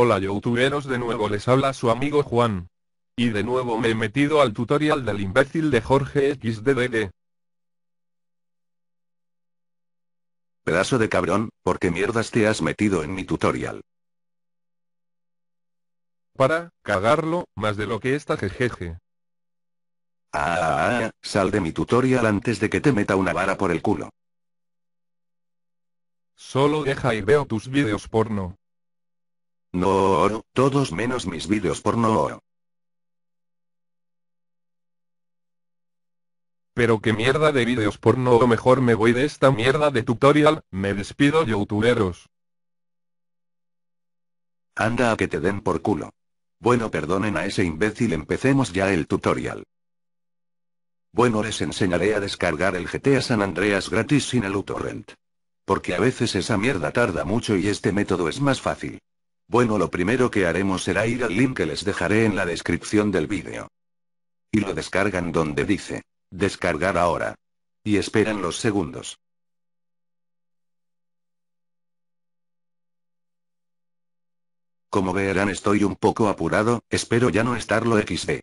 Hola youtuberos de nuevo les habla su amigo Juan. Y de nuevo me he metido al tutorial del imbécil de Jorge XDDD. Pedazo de cabrón, ¿por qué mierdas te has metido en mi tutorial? Para, cagarlo, más de lo que está jejeje. Ah, ah, ah, sal de mi tutorial antes de que te meta una vara por el culo. Solo deja y veo tus vídeos porno. No oro, todos menos mis vídeos porno oro. Pero qué mierda de vídeos porno o mejor me voy de esta mierda de tutorial, me despido youtuberos. Anda a que te den por culo. Bueno perdonen a ese imbécil empecemos ya el tutorial. Bueno les enseñaré a descargar el GTA San Andreas gratis sin el uTorrent. Porque a veces esa mierda tarda mucho y este método es más fácil. Bueno lo primero que haremos será ir al link que les dejaré en la descripción del vídeo. Y lo descargan donde dice, descargar ahora. Y esperan los segundos. Como verán estoy un poco apurado, espero ya no estarlo XD.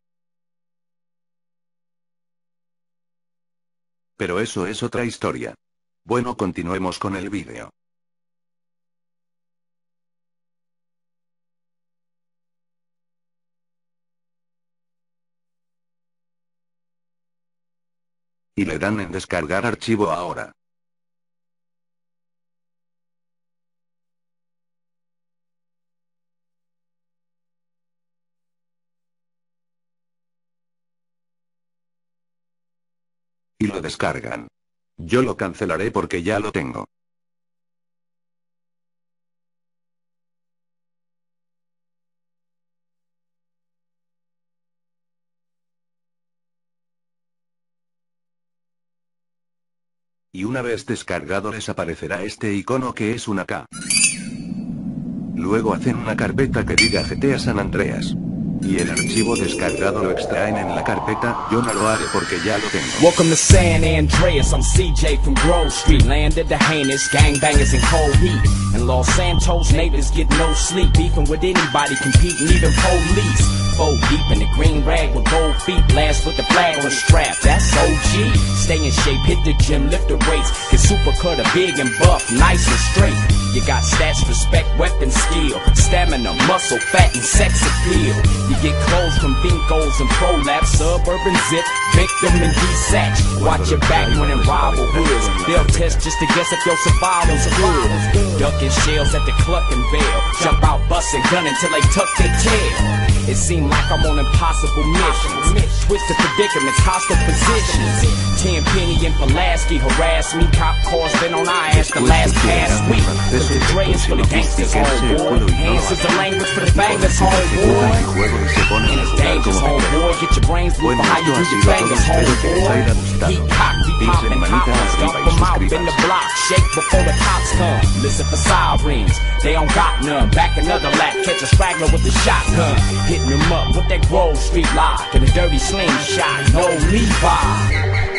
Pero eso es otra historia. Bueno continuemos con el vídeo. Y le dan en descargar archivo ahora. Y lo descargan. Yo lo cancelaré porque ya lo tengo. Y una vez descargado les aparecerá este icono que es una K. Luego hacen una carpeta que diga GTA San Andreas. Y el archivo descargado lo extraen en la carpeta, yo no lo haré porque ya lo tengo. Welcome to San Andreas, I'm CJ from Grove Street, land of the heinous, gangbangers in cold heat. And Los Santos neighbors get no sleep, beefing with anybody, competing, even police. Four deep in the green rag with gold feet, blast with the flag on the strap, that's OG. Shape, hit the gym, lift the weights, get super cutter, big and buff, nice and straight. You got stats, respect, weapon, skill, stamina, muscle, fat, and sex appeal. You get clothes from Binkos and Prolapse, suburban zip, victim and desatch. Watch your back when in rival hoods. They'll test just to guess if your survival's good. Ducking shells at the Cluckin' Bell. Jump out, bustin' gun until they tuck their tail. It seemed like I'm on impossible missions. Twisted predicaments, hostile positions. Ten Penny and Pulaski harass me. Cop cars been on our ass the last past week. Cause the Dre for the gangsters, homeboy. Hands is the language for the bangers, homeboy. And it's dangerous, homeboy. Get your brains moving how you do your fingers, homeboy. Heat cock, we poppin' hoppers. Dump them out in the block. Shake before the cops come. Listen for sirens. They don't got none. Back another lap. Catch a straggler with the shotgun. Hitting them up with that Grove Street lock and a dirty slingshot. No Levi.